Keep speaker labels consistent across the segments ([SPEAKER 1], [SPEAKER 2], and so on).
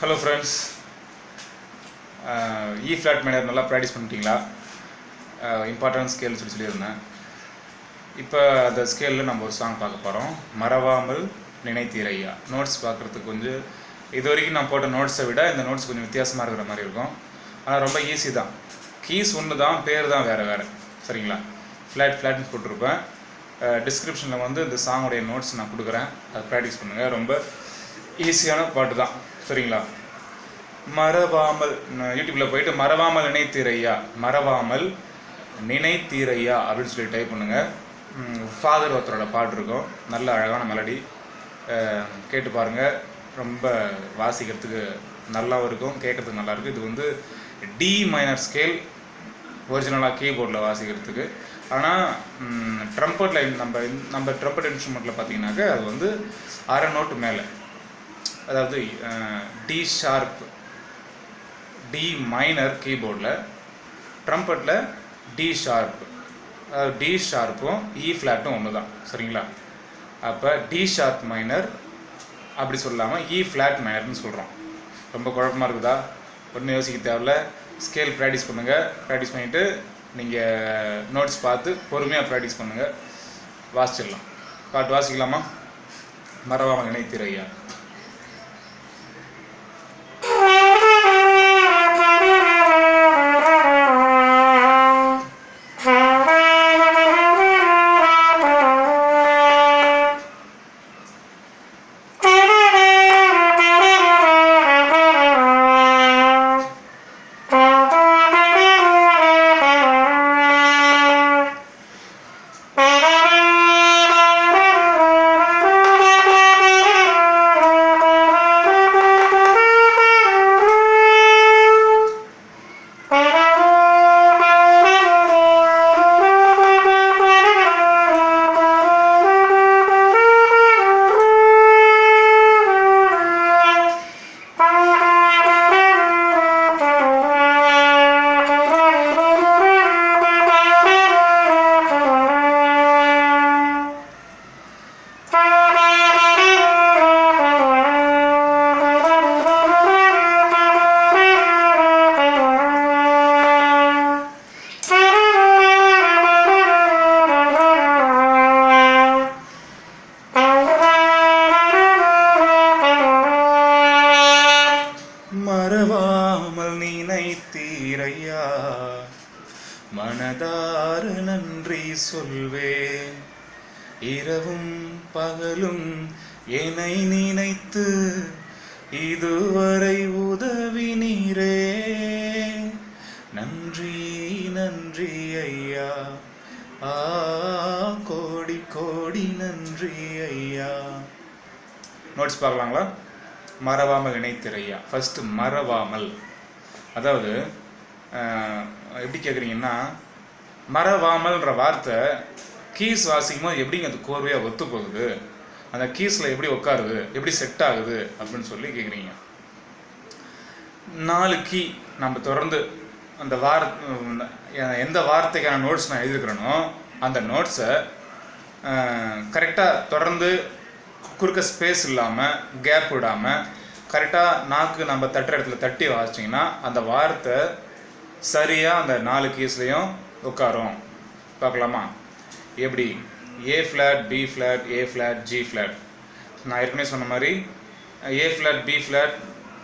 [SPEAKER 1] Hello friends E flat minor நல்லா practice பண்ணிட்டீங்களா? Uh, important scale சொல்லி சொல்லியிருந்தேன். இப்போ அந்த ஸ்கேலில் நம்ம ஒரு சாங் பார்க்க போகிறோம் மறவாமல் நினைத்தீரையா நோட்ஸ் பார்க்குறதுக்கு கொஞ்சம் இது வரைக்கும் நான் போட்ட நோட்ஸை விட இந்த நோட்ஸ் கொஞ்சம் வித்தியாசமாக இருக்கிற மாதிரி இருக்கும். ஆனால் ரொம்ப ஈஸி தான். கீஸ் ஒன்று தான் பேர் தான் வேறு வேறு. சரிங்களா? ஃப்ளாட் ஃப்ளாட்னு போட்டிருப்பேன். Uh, டிஸ்கிரிப்ஷனில் வந்து இந்த சாங்குடைய நோட்ஸ் நான் கொடுக்குறேன். அதை ப்ராக்டிஸ் பண்ணுங்கள் ரொம்ப ஈஸியான பாட்டு தான். சரிங்களா? மறவாமல் யூடியூப்பில் போயிட்டு மறவாமல் நினைத்தீரையா? மறவாமல் நினைத்தீரையா? அப்படின்னு சொல்லி டைப் பண்ணுங்கள் ஃபாதர் ஒருத்தரோட பாட்டு இருக்கும். நல்ல அழகான மெலடி கேட்டு பாருங்கள் ரொம்ப வாசிக்கிறதுக்கு நல்லாவும் இருக்கும். கேட்குறதுக்கு நல்லாயிருக்கும் இது வந்து டி மைனர் ஸ்கேல் ஒரிஜினலாக கீபோர்டில் வாசிக்கிறதுக்கு. ஆனால் ட்ரம்பட்டில் நம்ம நம்ம ட்ரம்பட் இன்ஸ்ட்ருமெண்ட்டில் பார்த்தீங்கன்னாக்க அது வந்து அரை நோட்டு மேலே. அதாவது டி ஷார்ப் டி மைனர் கீபோர்டில் ட்ரம்பட்டில் டி ஷார்ப் அதாவது டி ஷார்ப்பும் இ e ஃப்ளாட்டும் ஒன்று தான் சரிங்களா? அப்போ டி ஷார்ப் மைனர் அப்படி சொல்லாமல் இ e ஃப்ளாட் மைனர்னு சொல்கிறோம் ரொம்ப குழப்பமாக இருக்குதா? ஒன்றும் யோசிக்க தேவையில்ல. ஸ்கேல் ப்ராக்டிஸ் பண்ணுங்கள் ப்ராக்டிஸ் பண்ணிவிட்டு நீங்கள் நோட்ஸ் பார்த்து பொறுமையாக ப்ராக்டிஸ் பண்ணுங்கள் வாசிச்சிடலாம். பாட்டு வாசிக்கலாமா? மறவாமல் நினைத்திரையா இணைத்திரையா ஃபஸ்ட்டு மறவாமல். அதாவது எப்படி கேட்குறீங்கன்னா மறவாமல்ன்ற வார்த்தை கீஸ் வாசிக்கும் போது எப்படிங்க அது கோர்வையாக ஒத்து போகுது அந்த கீஸில் எப்படி உட்காருது? எப்படி செட் ஆகுது? அப்படின்னு சொல்லி கேட்குறீங்க. நாலு கீ நம்ம தொடர்ந்து அந்த வார எந்த வார்த்தைக்கான நோட்ஸ் நான் எழுதிருக்கிறேனோ அந்த நோட்ஸை கரெக்டாக தொடர்ந்து குறுக்க ஸ்பேஸ் இல்லாமல் கேப் விடாமல் கரெக்டாக நாக்கு நம்ம தட்டுற இடத்துல தட்டி வாசிச்சிங்கன்னா அந்த வார்த்தை சரியாக அந்த நாலு கீஸ்லேயும் உட்காரும். பார்க்கலாமா? எப்படி? A flat B flat A flat G flat நான் ஏற்கனவே சொன்ன மாதிரி ஏ ஃப்ளாட் பி ஃப்ளாட்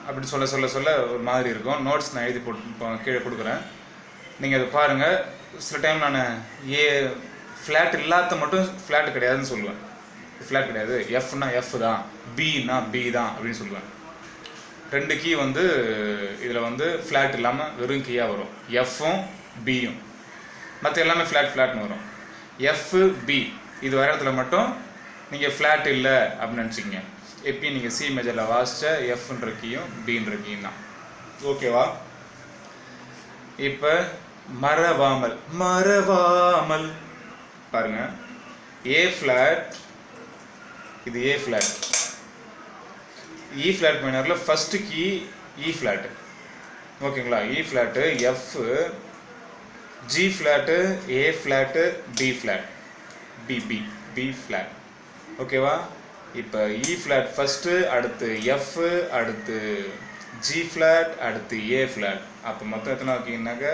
[SPEAKER 1] அப்படி சொல்ல சொல்ல சொல்ல ஒரு மாதிரி இருக்கும். நோட்ஸ் நான் எழுதி போட்டு கீழே கொடுக்குறேன். நீங்கள் அதை பாருங்கள் சில டைம் நான் ஏ ஃப்ளாட் இல்லாத மட்டும் ஃப்ளாட் கிடையாதுன்னு சொல்லுவேன். ஃப்ளாட் கிடையாது. எஃப்னா எஃப் தான். பின்னா பி தான் அப்படின்னு சொல்லுவேன். ரெண்டு கீ வந்து இதில் வந்து ஃப்ளாட் இல்லாமல் வெறும் கீயாக வரும். எஃப்பும் பியும் மற்ற எல்லாமே ஃப்ளாட் ஃப்ளாட்னு வரும். எஃப் பி இது வர இடத்துல மட்டும் நீங்கள் ஃப்ளாட் இல்லை அப்படின்னு நினச்சிங்க எப்பயும் நீங்கள் சி மேஜரில் வாசித்த எஃப்ன்ற கீயும் பின்ற கீயும் தான். ஓகேவா இப்போ மறவாமல் மறவாமல் பாருங்க. ஏ ஃப்ளாட் இது ஏ ஃப்ளாட் இ ஃப்ளாட் மைனரில் ஃபஸ்ட்டு கீ இ ஃப்ளாட்டு ஓகேங்களா? E flat F G flat A flat B flat B B B flat ஓகேவா? இப்போ இ ஃப்ளாட் ஃபஸ்ட்டு அடுத்து எஃப் அடுத்து ஜி ஃப்ளாட் அடுத்து ஏ ஃப்ளாட் அப்போ மொத்தம் எத்தனை கீனாக்க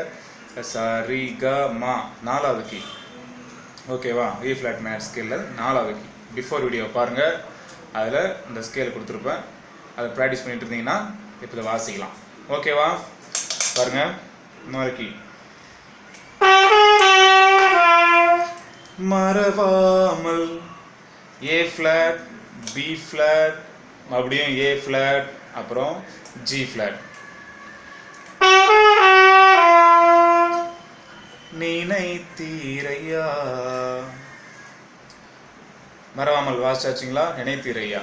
[SPEAKER 1] சரி க மா. நாலாவது கீ ஓகேவா? இ ஃப்ளாட் மேட் ஸ்கேலில் நாலாவது கீ பிஃபோர் வீடியோ பாருங்கள் அதில் இந்த ஸ்கேல் கொடுத்துருப்பேன். அதை ப்ராக்டிஸ் பண்ணிட்டு இருந்தீங்கன்னா இப்போ இதை வாசிக்கலாம். ஓகேவா பாருங்க. இன்னொரு மறவாமல். ஏ ஃப்ளாட் பி ஃப்ளாட் மறுபடியும் ஏ ஃப்ளாட் அப்புறம் ஜி ஃப்ளாட் நினைத்தீரையா? மறவாமல் வாசிச்சாச்சுங்களா? நினைத்தீரையா?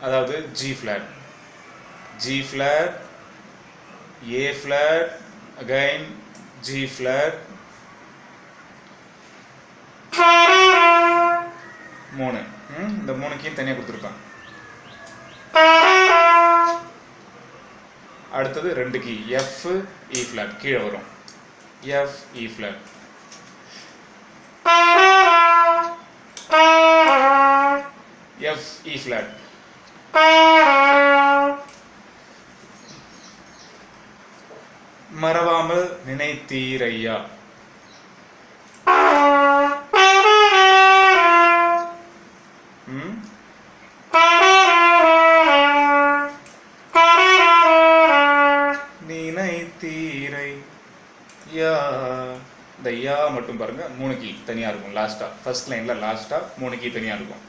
[SPEAKER 1] அதாவது G flat G flat A flat again G flat மூணு. ம், இந்த மூணு கீயும் தனியாக கொடுத்துருக்கான் அடுத்தது ரெண்டு கீ. எஃப் இ ஃப்ளாட் கீழே வரும். F E flat F E flat. மறவாமல் நினைத்தீரையா? ம்? யா இந்த யா மட்டும் பாருங்க மூணு கீ தனியா இருக்கும் லாஸ்டா ஃபர்ஸ்ட் லைன்ல லாஸ்டா மூணு கீ தனியா இருக்கும்.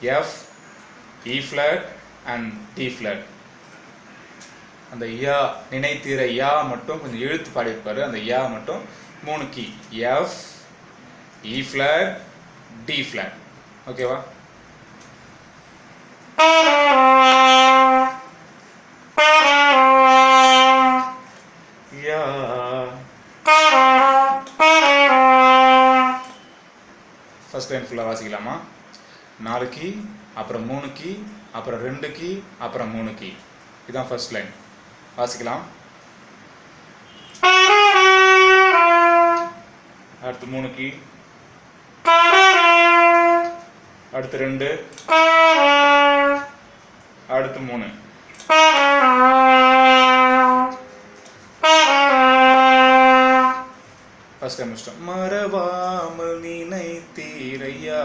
[SPEAKER 1] F E flat and D flat அந்த யா நினைத்தீர யா மட்டும் கொஞ்சம் இழுத்து பாடியிருப்பாரு. அந்த யா மட்டும் மூணு key. F E flat D flat ஓகேவா யா. ஃபர்ஸ்ட் லைன் ஃபுல்லாக வாசிக்கலாமா? நாலு கீ அப்புறம் மூணு கீ அப்புறம் ரெண்டு கீ அப்புறம் மூணு கீ இதுதான் ஃபர்ஸ்ட் லைன் வாசிக்கலாம். அடுத்து மூணு கீ அடுத்து ரெண்டு. அடுத்து மூணு. ஃபர்ஸ்ட் டைம் முடிச்சிட்டோம். மறவாமல் நினைத்தீரையா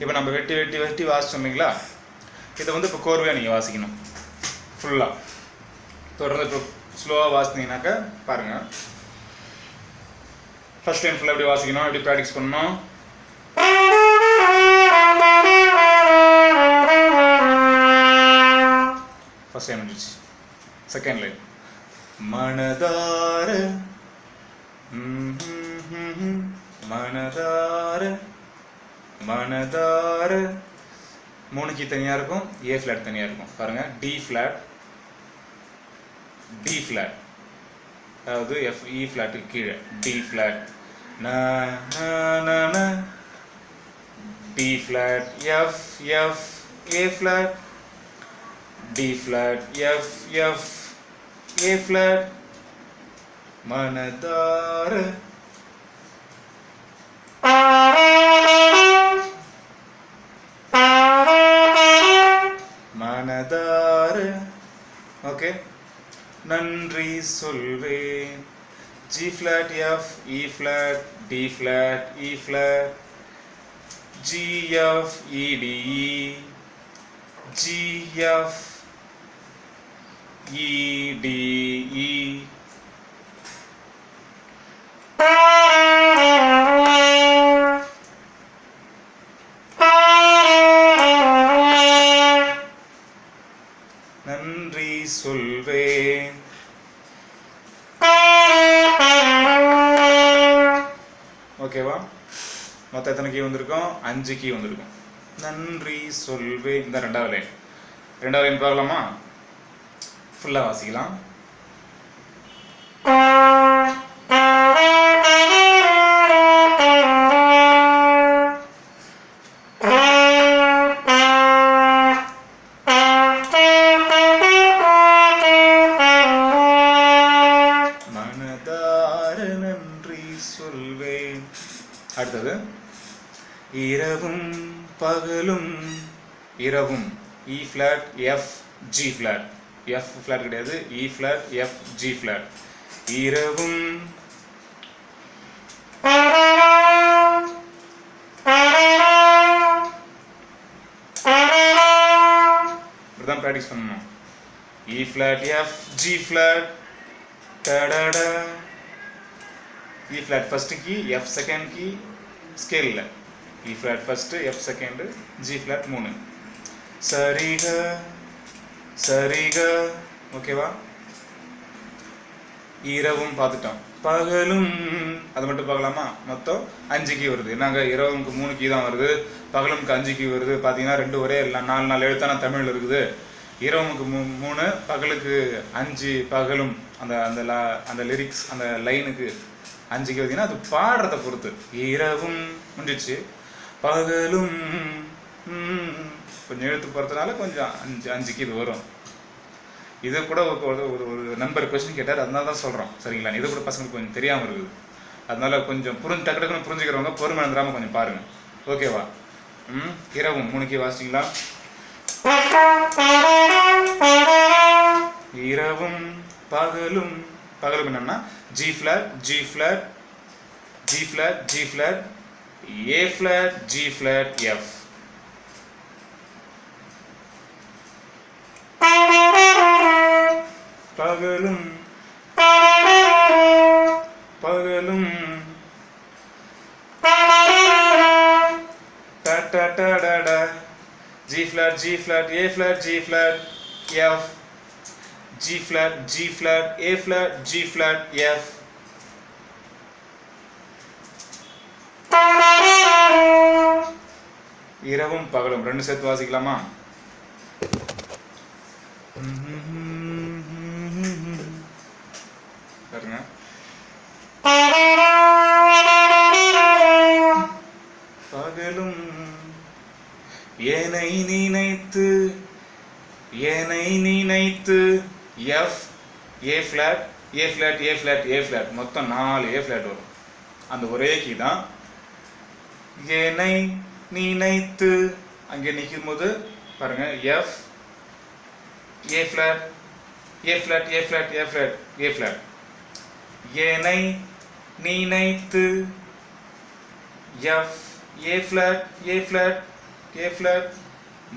[SPEAKER 1] இப்போ நம்ம வெட்டி வெட்டி வெட்டி வாசிச்சோம் இல்லைங்களா? இதை வந்து இப்போ கோர்வையாக நீங்கள் வாசிக்கணும். ஃபுல்லாக தொடர்ந்து இப்போ ஸ்லோவாக வாசினீங்கன்னாக்கா பாருங்கள் ஃபர்ஸ்ட் டைம் ஃபுல்லாக எப்படி வாசிக்கணும்? எப்படி ப்ராக்டிஸ் பண்ணணும்? ஃபர்ஸ்ட் டைம் செகண்ட் லைன் மனதார. மனதார. மனதார. மூணு கீ தனியாக இருக்கும். ஏ ஃப்ளாட் தனியாக இருக்கும். பாருங்க. டி ஃப்ளாட் டி ஃப்ளாட் அதாவது எஃப் இ e ஃப்ளாட்டுக்கு கீழே. D flat D flat F F A flat D flat F F A flat மனதார மனதார. ஓகே நன்றி சொல்வேன். G flat F E flat D flat E flat G F E D G F E D E நன்றி மொத்தம் எத்தனை key வந்திருக்கும்? அஞ்சு key வந்திருக்கும். நன்றி சொல்வேன் இந்த ரெண்டாவது லைன் ரெண்டாவது லைன் பார்க்கலாமா? ஃபுல்லாக வாசிக்கலாம். நன்றி சொல்வேன். அடுத்தது. இரவும் பகலும் இரவும் E flat F G flat F flat கிடையாது E flat F G flat இரவும் இப்படிதான் ப்ராக்டிஸ் பண்ணணும். E flat F G flat டடடா. E flat first key F second key ஸ்கேலில் E flat first F second G flat மூணு. சரிக சரிக. ஓகேவா இரவும் பார்த்துட்டோம். பகலும் அது மட்டும் பார்க்கலாமா? மொத்தம் அஞ்சு கீ வருது. நாங்க இரவுக்கு மூணு கீ தான் வருது. பகலுக்கு அஞ்சு கீ வருது. பார்த்தீங்கன்னா ரெண்டு ஒரே இல்லை நாலு நாலு எழுத்தான தமிழ் இருக்குது. இரவுக்கு மூ மூணு பகலுக்கு அஞ்சு பகலும். அந்த அந்த லா- அந்த லிரிக்ஸ் அந்த லைனுக்கு அஞ்சு கீ பார்த்தீங்கன்னா அது பாடுறத பொறுத்து. இரவும் முடிஞ்சிச்சு. பகலும் கொஞ்சம் எழுத்து போகிறதுனால கொஞ்சம் அஞ்சு அஞ்சுக்கு இது வரும். இது கூட ஒரு ஒரு- ஒரு கொஸ்டின் கேட்டார் அதனால தான் சொல்கிறோம் சரிங்களா? இது கூட பசங்களுக்கு கொஞ்சம் தெரியாமல் இருக்குது. அதனால கொஞ்சம் புரிஞ்சு டக்கு டக்குன்னு புரிஞ்சுக்கிறவங்க பொறுமை வந்துடாமல் கொஞ்சம் பாருங்க. ஓகேவா? ம் இரவும் மூணுக்கே வாசிங்களா இரவும் பகலும். பகலும் என்னன்னா G flat G flat G flat G flat A flat G flat F பகலும் பகலும் ta ta ta da da G flat G flat A flat G flat F G flat G flat A flat G flat F இரவும் பகலும். ரெண்டு சேர்த்து வாசிக்கலாமா? பாருங்க. பகலும் ஏனை நினைத்து ஏனை நினைத்து F A flat A flat A flat A flat மொத்தம் நாலு ஏ ஃப்ளாட் வரும். அந்த ஒரே கீ தான். ஏனை நினைத்து அங்கே நிற்கும் போது பாருங்க F A flat A flat A flat A flat A flat ஏனை நினைத்து F A flat A flat A flat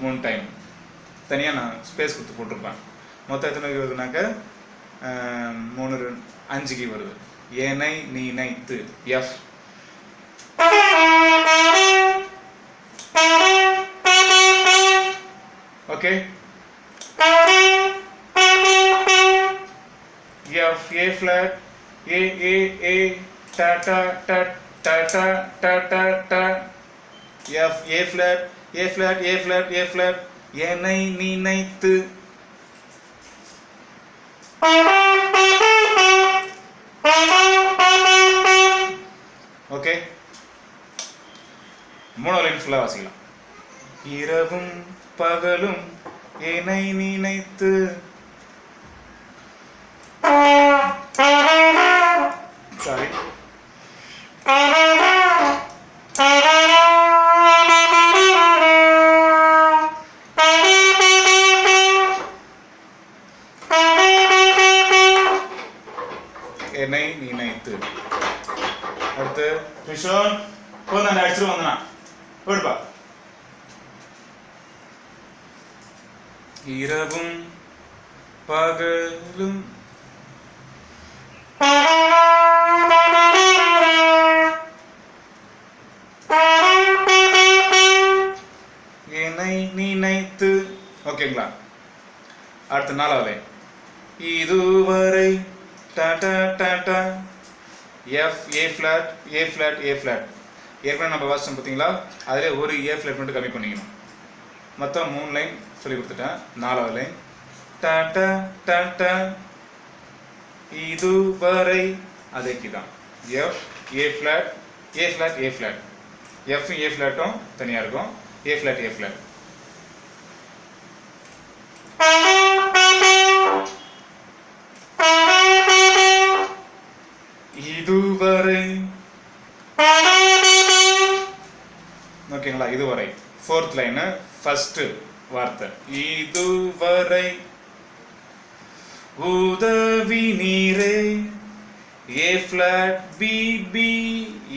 [SPEAKER 1] மூணு டைம் தனியாக நான் ஸ்பேஸ் கொடுத்து போட்டிருப்பேன். மொத்தம் எத்தனை கீ வருதுனாக்க மூணு ரெண்டு அஞ்சு கீ வருது. ஏனை நினைத்து F okay F A flat A A A ta ta ta ta ta ta ta ta F A flat A flat A flat A flat என்னை நினைத்து ஓகே மூணு லைன் ஃபுல்லாக வாசிக்கலாம். இரவும் பகலும் என்னை நினைத்து. சாரி என்னை நினைத்து. அடுத்து கிஷோன் போதும் அடிச்சுட்டு வந்தான் போடுப்பா இரவும் பகலும். என்னை நினைத்து ஓகேங்களா? அடுத்த நாலாவது இதுவரை டாடா Tata F A flat A flat A flat ஏற்கனவே நம்ம வாசிச்சோம் பார்த்தீங்களா? அதில் ஒரு ஏ ஃப்ளாட் மட்டும் கம்மி பண்ணிக்கணும். மொத்தம் மூணு லைன் சொல்லி கொடுத்துட்டேன். நாலாவது லைன் டாடா இது இதுவரை அதுக்கு தான் F A flat A flat A flat F A ஃப்ளாட்டும் தனியாக இருக்கும். ஏ ஃப்ளாட் ஏ ஃப்ளாட் இதுவரை ஓகேங்களா இதுவரை. ஃபோர்த் லைனு ஃபஸ்ட்டு வார்த்தை. இதுவரை உதவி நீரே. A flat B B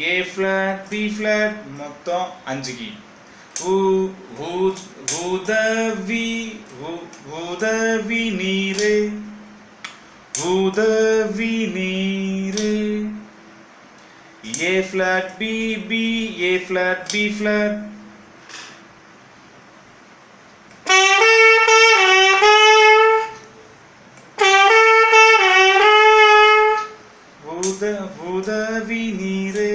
[SPEAKER 1] A flat B flat மொத்தம் அஞ்சு கீ. உதவி உதவி நீரே. உதவி நீரே. A flat B B A flat B flat உதவி நீரே.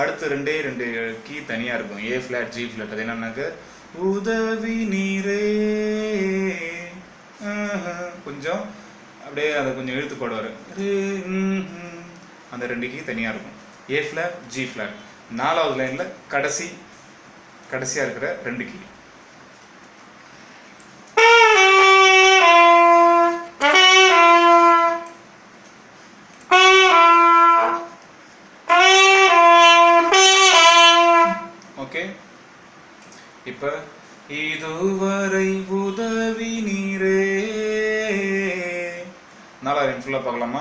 [SPEAKER 1] அடுத்து ரெண்டே ரெண்டு கீ தனியா இருக்கும். ஏ ஃப்ளாட் ஜி ஃபிளாட் அது என்னன்னாக்க உதவி நீரே. கொஞ்சம் அப்படியே அதை கொஞ்சம் இழுத்து போடுவார். அந்த ரெண்டு கீ தனியா இருக்கும். ஏ ஃப்ளாட் ஜி ஃப்ளாட் நாலாவது லைன்ல கடைசி கடைசியா இருக்கிற ரெண்டு கீ. ஃபுல்லாக பார்க்கலாமா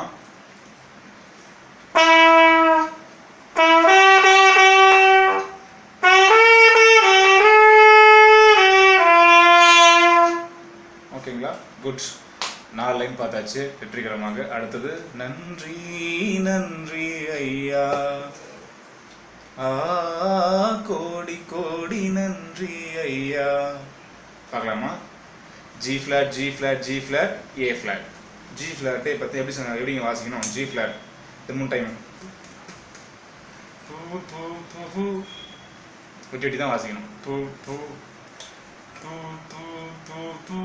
[SPEAKER 1] ஓகேங்களா? குட் நாலு லைன் பார்த்தாச்சு. வெற்றிகரமாக. அடுத்தது நன்றி நன்றி ஐயா. ஆ கோடி கோடி நன்றி ஐயா. பார்க்கலாமா? G flat G flat G flat A flat G ஃப்ளாட்டை பற்றி எப்படி சொன்னாங்க எப்படிங்க வாசிக்கணும்? ஜி ஃப்ளாட் மூணு டைம் விட்டு விட்டு தான் வாசிக்கணும். பூ பூ பூ பூ பூ பூ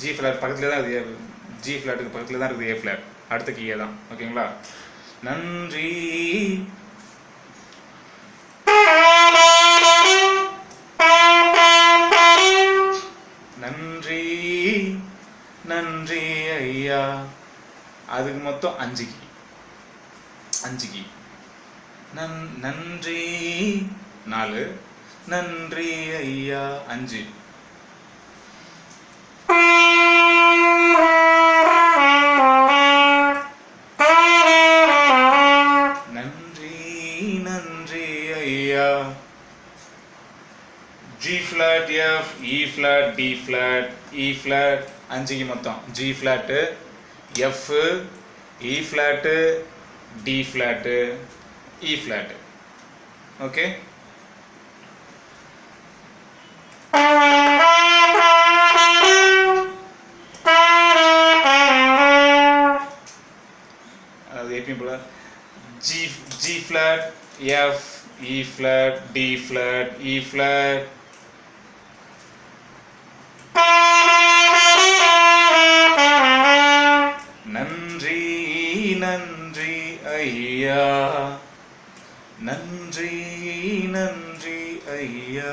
[SPEAKER 1] ஜி ஃப்ளாட் பக்கத்துல தான் இருக்குது ஜி ஃப்ளாட்டுக்கு பக்கத்துல தான் இருக்குது ஏ ஃப்ளாட் அடுத்த கீயே தான் ஓகேங்களா? நன்றி. நன்றி ஐயா. அதுக்கு மொத்தம் அஞ்சு கி. அஞ்சு கி. நன் நன்றி. நாலு. நன்றி ஐயா. அஞ்சு. நன்றி நன்றி ஐயா. G flat, F E flat D E flat அஞ்சுக்கு மொத்தம். G flat F E flat D flat E flat okay அது G போல F, G flat F E flat D ஐயா. நன்றி நன்றி ஐயா.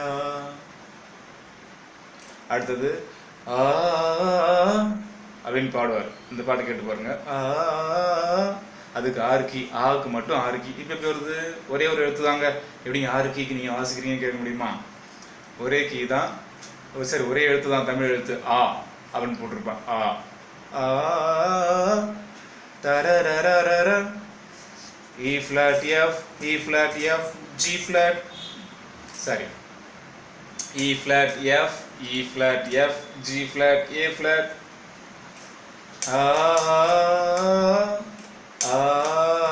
[SPEAKER 1] அடுத்தது ஆ அப்படின்னு பாடுவார். இந்த பாட்டு கேட்டு பாருங்க. ஆ அதுக்கு ஆறு கீ ஆக்கு மட்டும் ஆறு கீ. இப்போ எப்படி வருது? ஒரே ஒரு எழுத்து தாங்க. எப்படிங்க ஆறு கீக்கு நீங்கள் வாசிக்கிறீங்க கேட்க முடியுமா? ஒரே கீ தான் ஓ, சரி ஒரே எழுத்து தான் தமிழ் எழுத்து. ஆ அப்படின்னு போட்டிருப்பான் ஆ. ஆ தர E flat F, E flat F, G flat, sorry, E flat F, E flat F, G flat, A flat. Ah, ah, ah.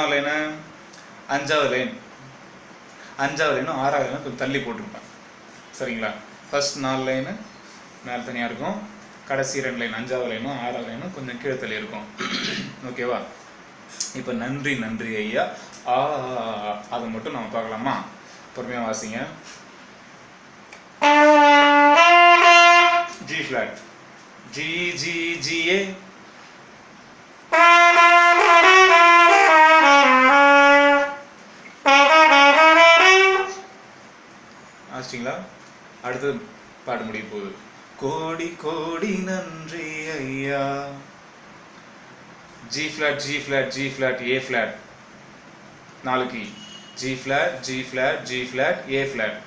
[SPEAKER 1] எத்தனாவது லைனு அஞ்சாவது லைன். அஞ்சாவது லைனும் ஆறாவது லைனும் கொஞ்சம் தள்ளி போட்டிருப்பேன். சரிங்களா? ஃபர்ஸ்ட் நாலு லைனு மேலே தனியாக இருக்கும். கடைசி ரெண்டு லைன் அஞ்சாவது லைனும் ஆறாவது லைனும் கொஞ்சம் கீழே தள்ளி இருக்கும். ஓகேவா இப்போ நன்றி நன்றி ஐயா. ஆ அதை மட்டும் நம்ம பார்க்கலாமா? பொறுமையாக வாசிங்க. G flat G G G ஆரம்பிச்சிட்டிங்களா அடுத்தது பாட முடிய போகுது. கோடி கோடி நன்றி ஐயா. G flat G flat G flat A flat நாளைக்கு G flat G flat G flat A flat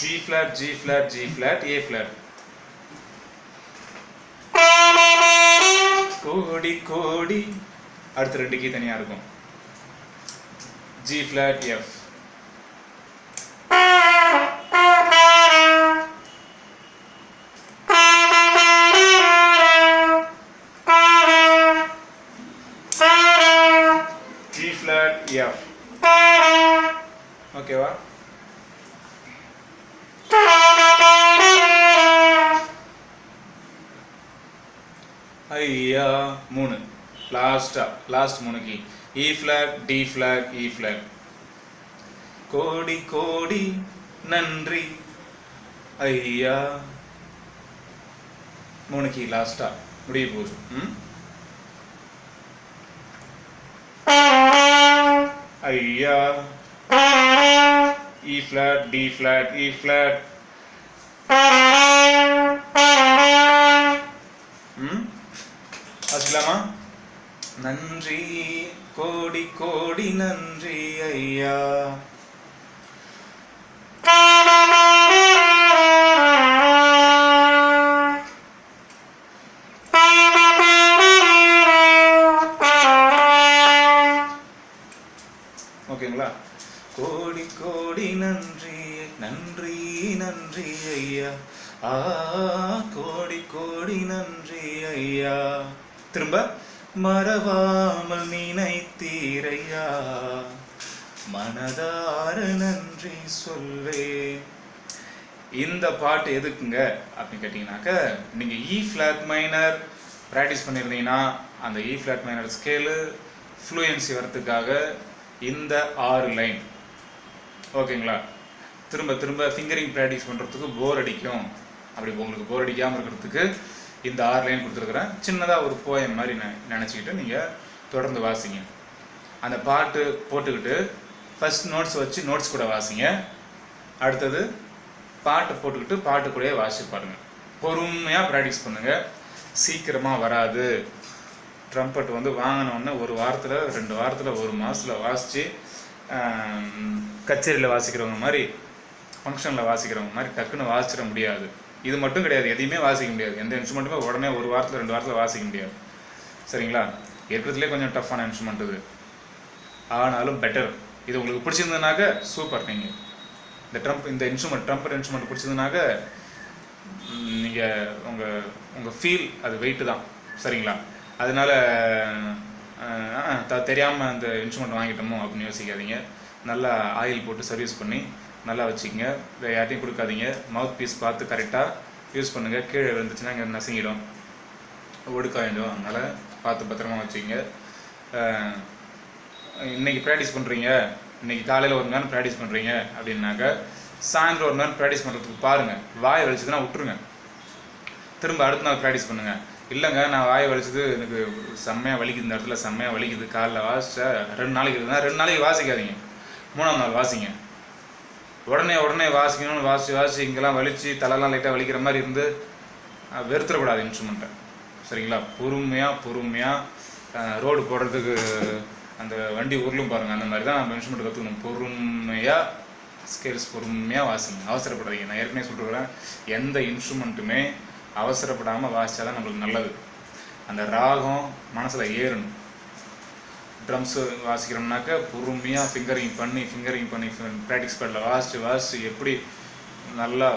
[SPEAKER 1] G flat G flat G flat A flat கோடி கோடி அடுத்த ரெண்டு கீ தனியா இருக்கும் G flat, F. G flat, F. ஓகேவா ஐயா மூணு லாஸ்டா லாஸ்ட் மூணு key E flat D flat E flat கோடி கோடி நன்றி ஐயா மூணு கீ லாஸ்டா முடிய போகுது ம் ஐயா E flat D flat E flat நன்றி கோடி கோடி நன்றி ஐயா. மறவாமல் நினைத்தீரையா? மனதார நன்றி சொல்வேன். இந்த பாட்டு எதுக்குங்க அப்படின்னு கேட்டிங்கனாக்க நீங்கள் E e flat minor practice பண்ணியிருந்தீங்கன்னா அந்த E flat minor scale fluency வரத்துக்காக இந்த ஆறு லைன் ஓகேங்களா? திரும்ப திரும்ப ஃபிங்கரிங் ப்ராக்டிஸ் பண்ணுறதுக்கு போர் அடிக்கும். அப்படி உங்களுக்கு போர் அடிக்காமல் இருக்கிறதுக்கு இந்த ஆறு லைன் கொடுத்துருக்குறேன். சின்னதாக ஒரு போயம் மாதிரி நெ நினச்சிக்கிட்டு நீங்கள் தொடர்ந்து வாசிங்க. அந்த பாட்டு போட்டுக்கிட்டு ஃபஸ்ட் நோட்ஸ் வச்சு நோட்ஸ் கூட வாசிங்க. அடுத்தது பாட்டு போட்டுக்கிட்டு பாட்டு கூடயே வாசிச்சு பாருங்கள் பொறுமையாக ப்ராக்டிஸ் பண்ணுங்கள் சீக்கிரமாக வராது. ட்ரம்பட் வந்து வாங்கினோடனே ஒரு வாரத்தில் ரெண்டு வாரத்தில் ஒரு மாதத்தில் வாசித்து கச்சேரியில் வாசிக்கிறவங்க மாதிரி ஃபங்க்ஷனில் வாசிக்கிறவங்க மாதிரி டக்குன்னு வாசிச்சிட முடியாது. இது மட்டும் கிடையாது எதையுமே வாசிக்க முடியாது. எந்த இன்ஸ்ட்ருமெண்ட்டுமே உடனே ஒரு வாரத்தில் ரெண்டு வாரத்தில் வாசிக்க முடியாது. சரிங்களா? இருக்கிறதுலே கொஞ்சம் டஃப்பான இன்ஸ்ட்ருமெண்ட் இது. ஆனாலும் பெட்டர் இது உங்களுக்கு பிடிச்சிருந்ததுனாக்க சூப்பர் நீங்கள் இந்த ட்ரம்ப் இந்த இன்ஸ்ட்ருமெண்ட் ட்ரம்பட் இன்ஸ்ட்ருமெண்ட் பிடிச்சதுனாக்க நீங்கள் உங்கள் உங்கள் ஃபீல் அது வெயிட்டு தான். சரிங்களா? அதனால தெரியாமல் அந்த இன்ஸ்ட்ருமெண்ட் வாங்கிட்டோமோ அப்படின்னு யோசிக்காதீங்க. நல்லா ஆயில் போட்டு சர்வீஸ் பண்ணி நல்லா வச்சுக்கோங்க. வேறு யார்ட்டையும் கொடுக்காதீங்க. மவுத் பீஸ் பார்த்து கரெக்டாக யூஸ் பண்ணுங்கள் கீழே விழுந்துச்சுன்னா இங்கே நசுங்கிடும். ஒடுக்காயிடும். அதனால் பார்த்து பத்திரமா வச்சுக்கோங்க. இன்றைக்கி இன்னைக்கு ப்ராக்டிஸ் பண்ணுறீங்க இன்னைக்கு காலையில் ஒரு நேரம் ப்ராக்டிஸ் பண்ணுறீங்க அப்படின்னாக்க சாயந்தரம் ஒரு நேரம் ப்ராக்டிஸ் பண்ணுறதுக்கு பாருங்கள் வாயை வலிச்சதுன்னா விட்டுருங்க. திரும்ப அடுத்த நாள் ப்ராக்டிஸ் பண்ணுங்கள் இல்லைங்க நான் வாயை வலிச்சது எனக்கு செம்மையாக வலிக்குது இந்த இடத்துல. செம்மையாக வலிக்குது. காலைல வாசிச்சா ரெண்டு நாளைக்கு இருந்தால் ரெண்டு நாளைக்கு வாசிக்காதீங்க. மூணாம் நாள் வாசிங்க. உடனே உடனே வாசிக்கணும்னு வாசி வாசி இங்கெல்லாம் வலிச்சு தலைலாம் லைட்டாக வலிக்கிற மாதிரி இருந்து வெறுத்துடக்கூடாது இன்ஸ்ட்ருமெண்ட்டை சரிங்களா? பொறுமையாக பொறுமையாக ரோடு போடுறதுக்கு அந்த வண்டி உருளும் பாருங்கள் அந்த மாதிரி தான் நம்ம இன்ஸ்ட்ருமெண்ட் கற்றுக்கணும் பொறுமையாக ஸ்கேல்ஸ் பொறுமையாக வாசிங்க அவசரப்படாதீங்க. நான் ஏற்கனவே சொல்லிருக்கிறேன். எந்த இன்ஸ்ட்ருமெண்ட்டுமே அவசரப்படாமல் வாசிச்சா தான் நம்மளுக்கு நல்லது. அந்த ராகம் மனசில் ஏறணும். ட்ரம்ஸ் வாசிக்கிறோம்னாக்க பொறுமையாக ஃபிங்கரிங் பண்ணி ஃபிங்கரிங் பண்ணி ப்ராக்டிஸ் பேடில் வாசித்து வாசித்து எப்படி நல்லா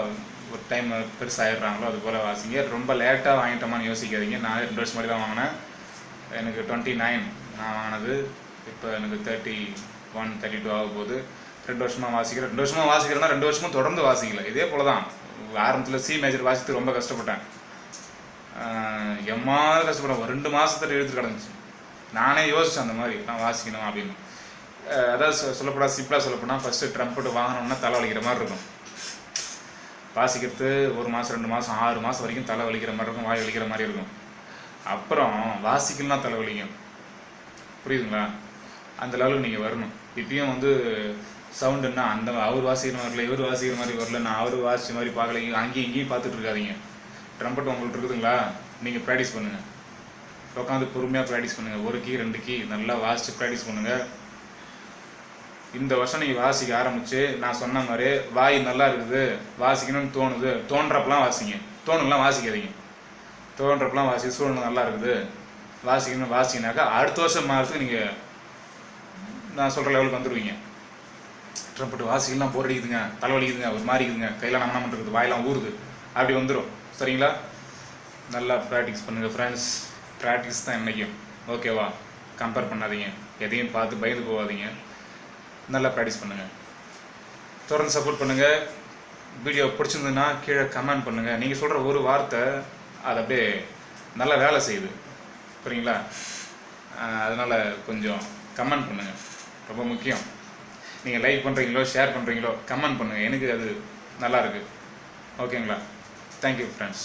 [SPEAKER 1] ஒரு டைம் பெருசாகிடுறாங்களோ அது போல் வாசிங்க. ரொம்ப லேட்டாக வாங்கிட்டோமான்னு யோசிக்காதீங்க. நான் ரெண்டு வருஷம் மாதிரி தான் வாங்கினேன். எனக்கு டுவெண்ட்டி நைன் நான் வாங்கினது. இப்போ எனக்கு தேர்ட்டி ஒன் தேர்ட்டி டூ ஆக போகுது. ரெண்டு வருஷமாக வாசிக்கிறேன். ரெண்டு வருஷமாக வாசிக்கிறேன்னா ரெண்டு வருஷமும் தொடர்ந்து வாசிக்கல. இதே போல் தான். ஆரம்பத்தில் சி மேஜர் வாசித்து ரொம்ப கஷ்டப்பட்டேன். எம்மாவது கஷ்டப்பட்டேன். ஒரு ரெண்டு மாதத்துல எழுத்து கிடந்துச்சு. நானே யோசிச்சேன் அந்த மாதிரி நான் வாசிக்கணும் அப்படின்னு. அதாவது சொ- சொல்லப்போனா சிம்பிளாக சொல்லப்போனால் ஃபஸ்ட்டு ட்ரம்ப்ட்டு வாங்கினோம்னா தலை வலிக்கிற மாதிரி இருக்கும். வாசிக்கிறது ஒரு மாதம் ரெண்டு மாதம் ஆறு மாதம் வரைக்கும் தலை வலிக்கிற மாதிரி இருக்கும் வாய் வலிக்கிற மாதிரி இருக்கும். அப்புறம் வாசிக்கலாம் தலை வலிக்கும். புரியுதுங்களா? அந்த லெவலுக்கு நீங்கள் வரணும். இப்பயும் வந்து சவுண்டுன்னா அந்த அவர் வாசிக்கிற மாதிரி இல்லை இவர் வாசிக்கிற மாதிரி வரல நான் அவர் வாசிச்ச மாதிரி பார்க்கல அங்கேயும் இங்கேயும் பார்த்துட்டு இருக்காதீங்க. ட்ரம்பட் உங்கள்கிட்ட இருக்குதுங்களா? நீங்கள் ப்ராக்டிஸ் பண்ணுங்கள் உட்காந்து பொறுமையாக ப்ராக்டிஸ் பண்ணுங்கள் ஒரு கீ ரெண்டு கீ நல்லா வாசித்து ப்ராக்டிஸ் பண்ணுங்கள் இந்த வருஷம் நீங்கள் வாசிக்க ஆரம்பிச்சு நான் சொன்ன மாதிரி வாய் நல்லா இருக்குது வாசிக்கணும்னு தோணுது. தோன்றப்பெல்லாம் வாசிங்க. தோணுலாம் வாசிக்காதீங்க. தோன்றப்பெல்லாம் வாசி சூழ்நிலை நல்லா இருக்குது. வாசிக்கணும் வாசிங்கனாக்கா அடுத்த வருஷம் மாறதுக்கு நீங்கள் நான் சொல்கிற லெவலுக்கு வந்துடுவீங்க ட்ரம்பட்டு வாசிக்கலாம் போர் அடிக்குதுங்க தலைவலிக்குதுங்க ஒரு மாதிரி இருக்குதுங்க. கையெல்லாம் நம்ம பண்ணுறது வாயெல்லாம் ஊறுது. அப்படி வந்துடும் சரிங்களா? நல்லா ப்ராக்டிஸ் பண்ணுங்கள் ஃப்ரெண்ட்ஸ் ப்ராக்டிஸ் தான் என்னைக்கும் ஓகேவா கம்பேர் பண்ணாதீங்க. எதையும் பார்த்து பயந்து போகாதீங்க. நல்லா ப்ராக்டிஸ் பண்ணுங்கள் தொடர்ந்து சப்போர்ட் பண்ணுங்கள் வீடியோ பிடிச்சிருந்ததுன்னா கீழே கமெண்ட் பண்ணுங்கள் நீங்கள் சொல்கிற ஒரு வார்த்தை அது அப்படியே நல்லா வேலை செய்யுது. புரியுங்களா? அதனால் கொஞ்சம் கமெண்ட் பண்ணுங்கள் ரொம்ப முக்கியம். நீங்கள் லைக் பண்ணுறீங்களோ ஷேர் பண்ணுறீங்களோ கமெண்ட் பண்ணுங்கள் எனக்கு அது நல்லா இருக்குது ஓகேங்களா தேங்க்யூ ஃப்ரெண்ட்ஸ்